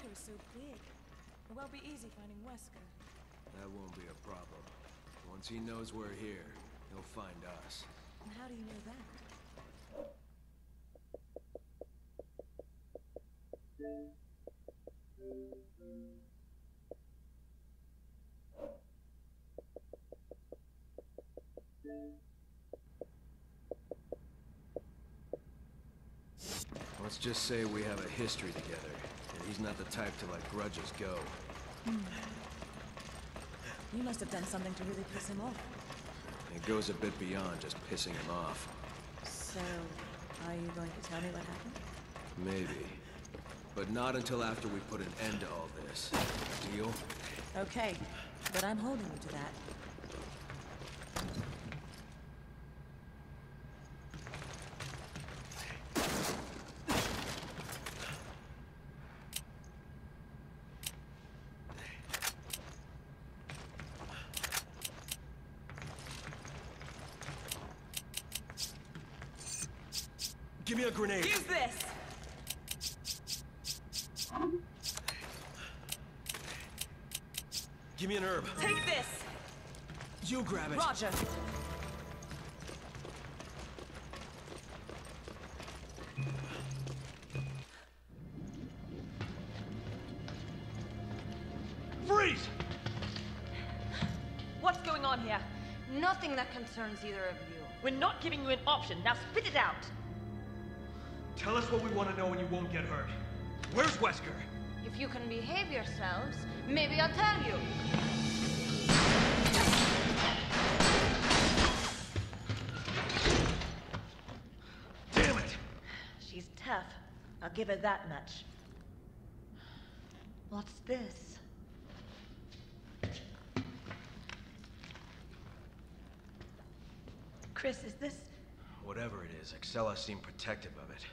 Tanker so big. It won't be easy finding Wesker. That won't be a problem. Once he knows we're here, he'll find us. And how do you know that? Let's just say we have a history together, he's not the type to let grudges go. Hmm. You must have done something to really piss him off. It goes a bit beyond just pissing him off. So, are you going to tell me what happened? Maybe. But not until after we put an end to all this. Deal? Okay, but I'm holding you to that. Me a grenade! Use this! Give me an herb! Take this! You grab it! Roger! Freeze! What's going on here? Nothing that concerns either of you. We're not giving you an option. Now spit it out. Tell us what we want to know and you won't get hurt. Where's Wesker? If you can behave yourselves, maybe I'll tell you. Damn it! She's tough. I'll give her that much. What's this? Chris, is this... Whatever it is, Excella seemed protective of it.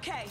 Okay.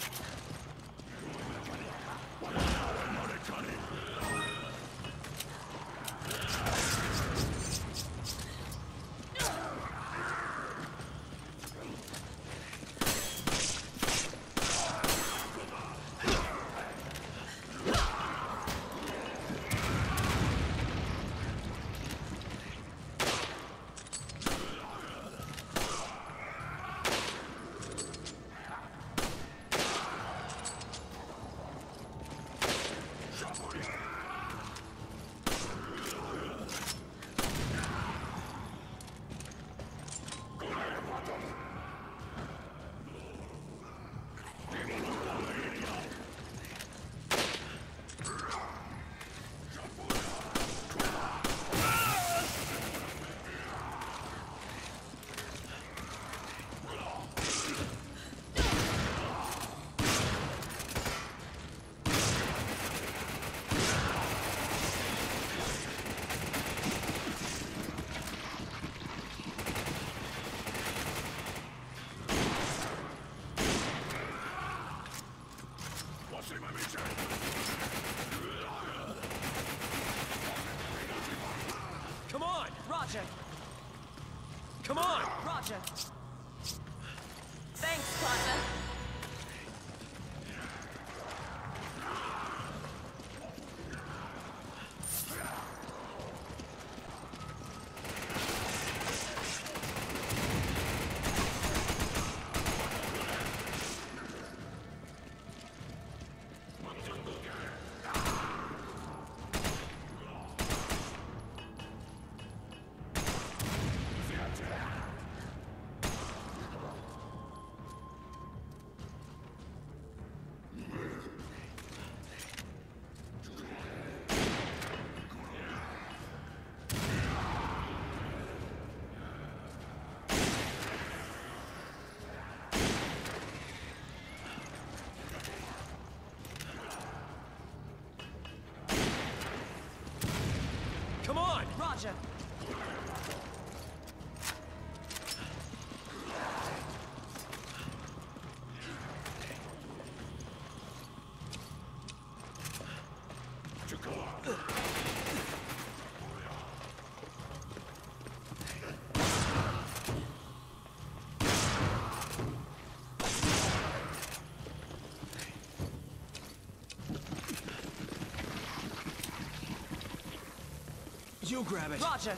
Come on! Roger. Come on! Roger. Thanks, partner. Come on! Roger. You grab it! Roger.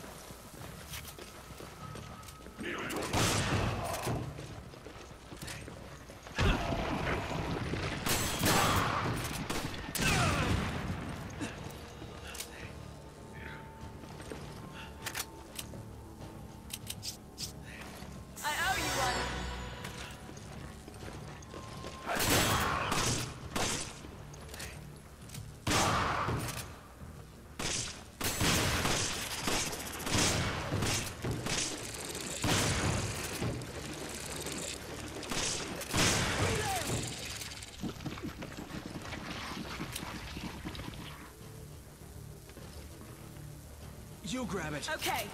You grab it! Okay.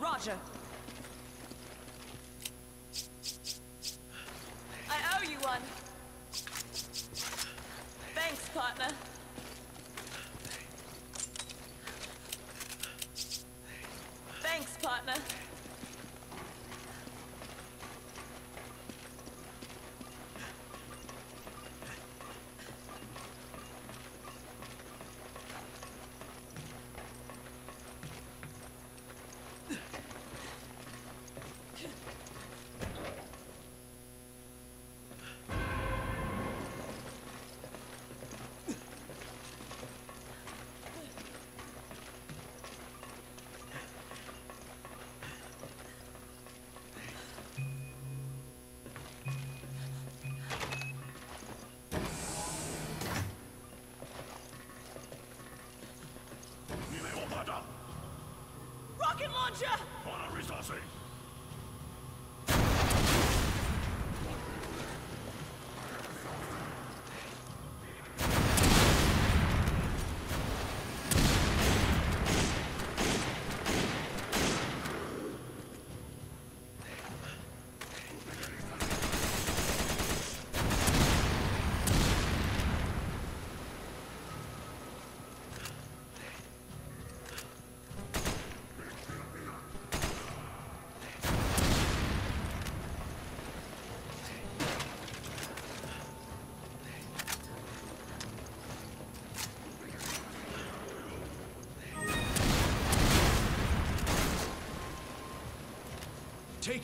Roger.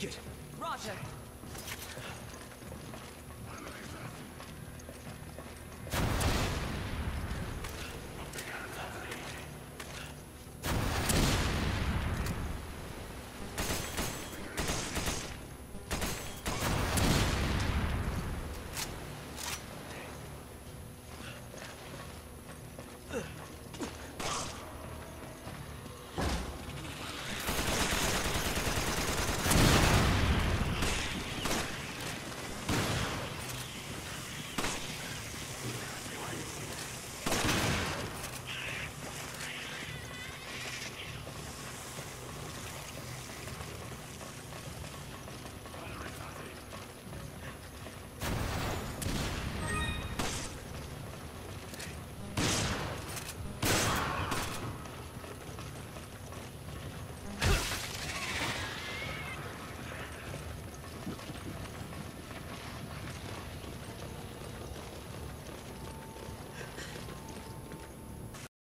Take it! Roger.